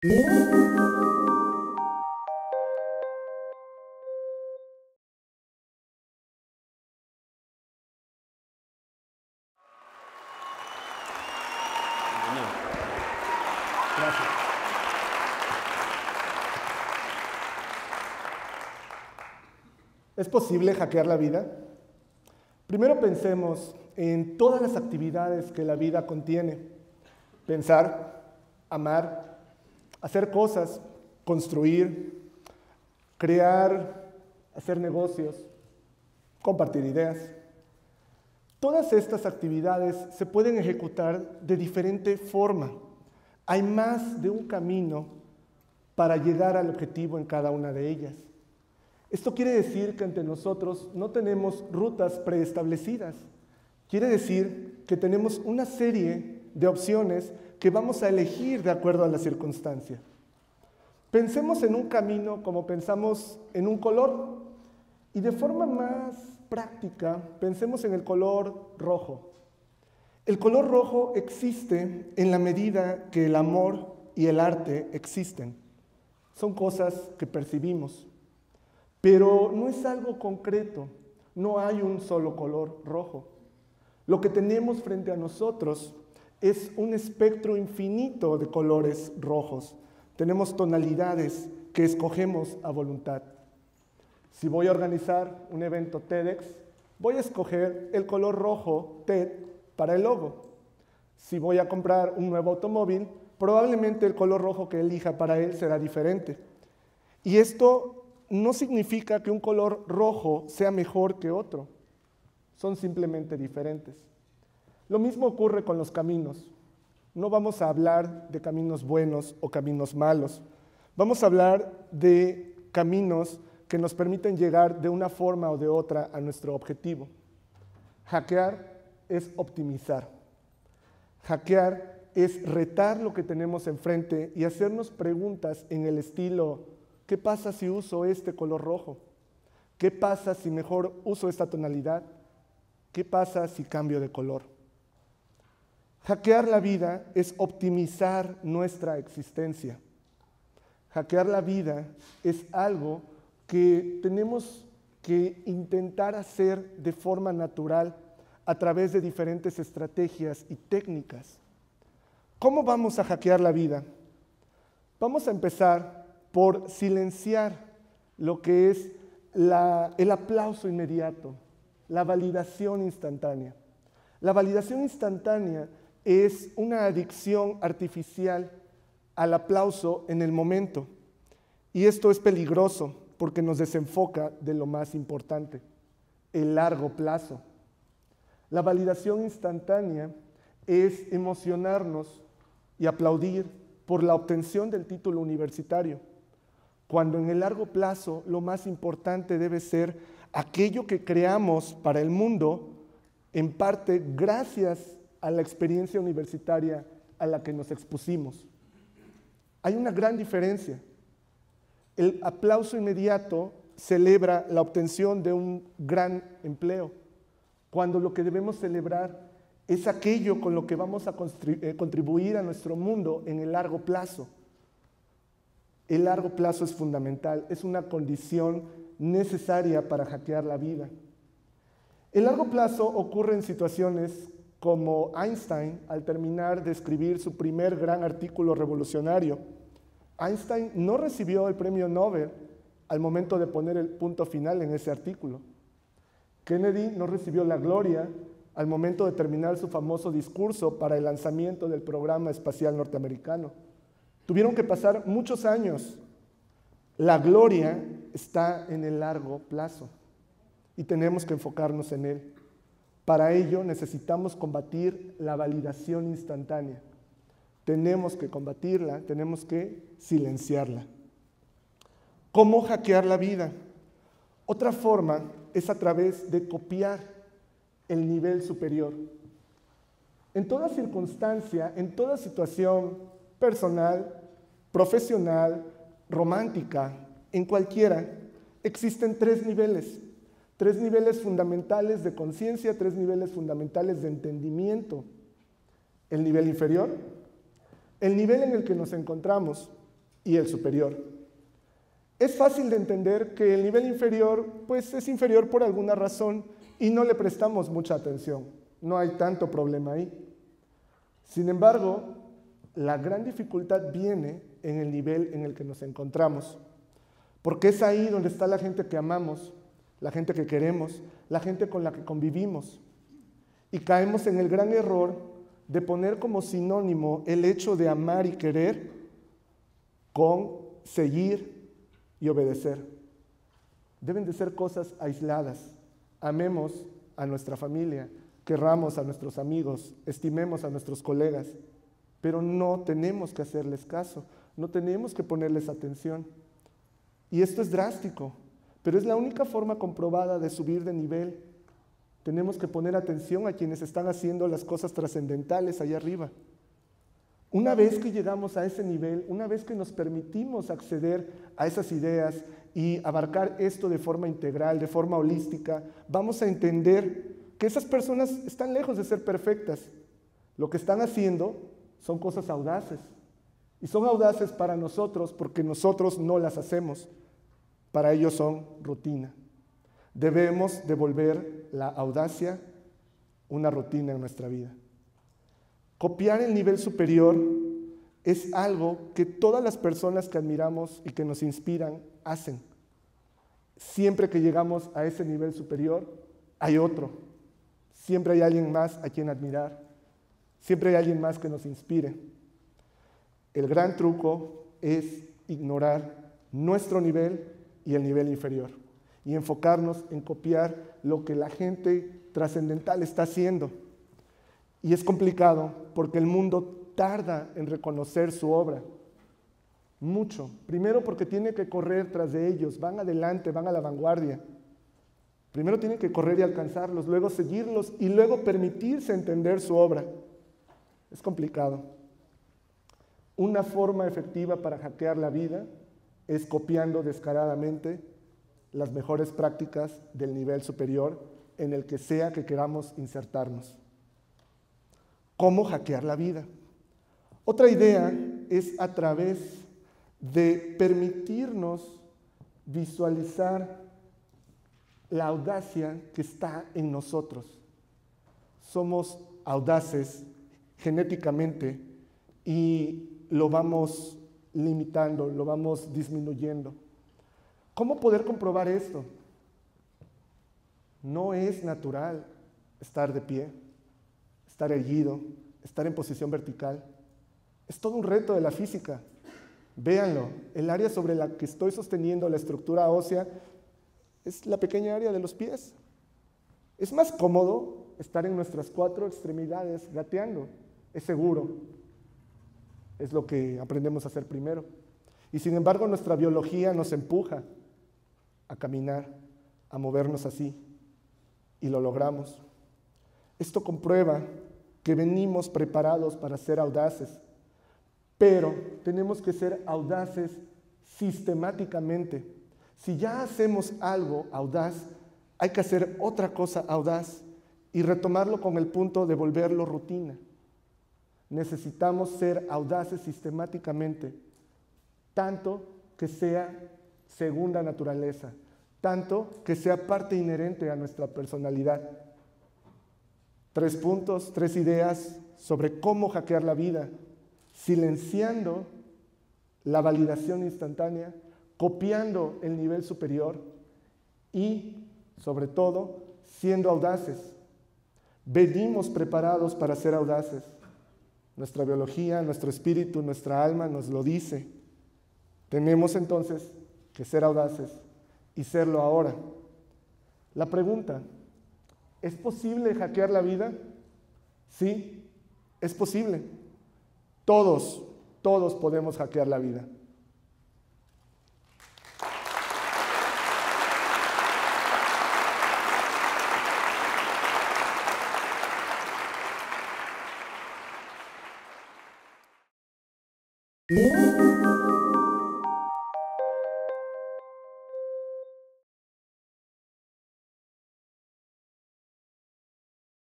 ¿Es posible hackear la vida? Primero pensemos en todas las actividades que la vida contiene. Pensar, amar, hacer cosas, construir, crear, hacer negocios, compartir ideas. Todas estas actividades se pueden ejecutar de diferente forma. Hay más de un camino para llegar al objetivo en cada una de ellas. Esto quiere decir que ante nosotros no tenemos rutas preestablecidas. Quiere decir que tenemos una serie de opciones que vamos a elegir de acuerdo a la circunstancia. Pensemos en un camino como pensamos en un color y de forma más práctica pensemos en el color rojo. El color rojo existe en la medida que el amor y el arte existen. Son cosas que percibimos. Pero no es algo concreto, no hay un solo color rojo. Lo que tenemos frente a nosotros es un espectro infinito de colores rojos. Tenemos tonalidades que escogemos a voluntad. Si voy a organizar un evento TEDx, voy a escoger el color rojo TED para el logo. Si voy a comprar un nuevo automóvil, probablemente el color rojo que elija para él será diferente. Y esto no significa que un color rojo sea mejor que otro, son simplemente diferentes. Lo mismo ocurre con los caminos. No vamos a hablar de caminos buenos o caminos malos, vamos a hablar de caminos que nos permiten llegar de una forma o de otra a nuestro objetivo. Hackear es optimizar. Hackear es retar lo que tenemos enfrente y hacernos preguntas en el estilo, ¿Qué pasa si uso este color rojo? ¿Qué pasa si mejor uso esta tonalidad? ¿Qué pasa si cambio de color? Hackear la vida es optimizar nuestra existencia. Hackear la vida es algo que tenemos que intentar hacer de forma natural a través de diferentes estrategias y técnicas. ¿Cómo vamos a hackear la vida? Vamos a empezar por silenciar lo que es el aplauso inmediato, la validación instantánea. La validación instantánea es una adicción artificial al aplauso en el momento. Y esto es peligroso porque nos desenfoca de lo más importante, el largo plazo. La validación instantánea es emocionarnos y aplaudir por la obtención del título universitario cuando en el largo plazo lo más importante debe ser aquello que creamos para el mundo, en parte gracias a la experiencia universitaria a la que nos expusimos. Hay una gran diferencia. El aplauso inmediato celebra la obtención de un gran empleo, cuando lo que debemos celebrar es aquello con lo que vamos a eh, contribuir a nuestro mundo en el largo plazo. El largo plazo es fundamental, es una condición necesaria para hackear la vida. El largo plazo ocurre en situaciones como Einstein al terminar de escribir su primer gran artículo revolucionario. Einstein no recibió el premio Nobel al momento de poner el punto final en ese artículo. Kennedy no recibió la gloria al momento de terminar su famoso discurso para el lanzamiento del programa espacial norteamericano. Tuvieron que pasar muchos años. La gloria está en el largo plazo y tenemos que enfocarnos en él. Para ello necesitamos combatir la validación instantánea. Tenemos que combatirla, tenemos que silenciarla. ¿Cómo hackear la vida? Otra forma es a través de copiar el nivel superior. En toda circunstancia, en toda situación personal, profesional, romántica, en cualquiera, existen tres niveles, tres niveles fundamentales de conciencia, tres niveles fundamentales de entendimiento. El nivel inferior, el nivel en el que nos encontramos, y el superior. Es fácil de entender que el nivel inferior pues es inferior por alguna razón y no le prestamos mucha atención. No hay tanto problema ahí. Sin embargo, la gran dificultad viene en el nivel en el que nos encontramos, porque es ahí donde está la gente que amamos, la gente que queremos, la gente con la que convivimos. Y caemos en el gran error de poner como sinónimo el hecho de amar y querer con seguir y obedecer. Deben de ser cosas aisladas. Amemos a nuestra familia, querramos a nuestros amigos, estimemos a nuestros colegas, pero no tenemos que hacerles caso, no tenemos que ponerles atención. Y esto es drástico, pero es la única forma comprobada de subir de nivel. Tenemos que poner atención a quienes están haciendo las cosas trascendentales allá arriba. Una vez que llegamos a ese nivel, una vez que nos permitimos acceder a esas ideas y abarcar esto de forma integral, de forma holística, vamos a entender que esas personas están lejos de ser perfectas. Lo que están haciendo son cosas audaces. Y son audaces para nosotros porque nosotros no las hacemos para ellos son rutina. Debemos devolver la audacia una rutina en nuestra vida. Copiar el nivel superior es algo que todas las personas que admiramos y que nos inspiran hacen. Siempre que llegamos a ese nivel superior, hay otro. Siempre hay alguien más a quien admirar. Siempre hay alguien más que nos inspire. El gran truco es ignorar nuestro nivel y el nivel inferior. Y enfocarnos en copiar lo que la gente trascendental está haciendo. Y es complicado porque el mundo tarda en reconocer su obra. Mucho. Primero porque tiene que correr tras de ellos, van adelante, van a la vanguardia. Primero tiene que correr y alcanzarlos, luego seguirlos y luego permitirse entender su obra. Es complicado. Una forma efectiva para hackear la vida es copiando descaradamente las mejores prácticas del nivel superior en el que sea que queramos insertarnos. ¿Cómo hackear la vida? Otra idea es a través de permitirnos visualizar la audacia que está en nosotros. Somos audaces genéticamente y lo vamos limitando, lo vamos disminuyendo. ¿Cómo poder comprobar esto? No es natural estar de pie, estar erguido, estar en posición vertical. Es todo un reto de la física. Véanlo, el área sobre la que estoy sosteniendo la estructura ósea es la pequeña área de los pies. Es más cómodo estar en nuestras cuatro extremidades gateando, es seguro, es lo que aprendemos a hacer primero. Y sin embargo nuestra biología nos empuja a caminar, a movernos así. Y lo logramos. Esto comprueba que venimos preparados para ser audaces, pero tenemos que ser audaces sistemáticamente. Si ya hacemos algo audaz, hay que hacer otra cosa audaz y retomarlo con el punto de volverlo rutina. Necesitamos ser audaces sistemáticamente, tanto que sea segunda naturaleza, tanto que sea parte inherente a nuestra personalidad. Tres puntos, tres ideas sobre cómo hackear la vida, silenciando la validación instantánea, copiando el nivel superior y, sobre todo, siendo audaces. Venimos preparados para ser audaces. Nuestra biología, nuestro espíritu, nuestra alma nos lo dice. Tenemos entonces que ser audaces y serlo ahora. La pregunta, ¿es posible hackear la vida? Sí, es posible. Todos, todos podemos hackear la vida. Yeah.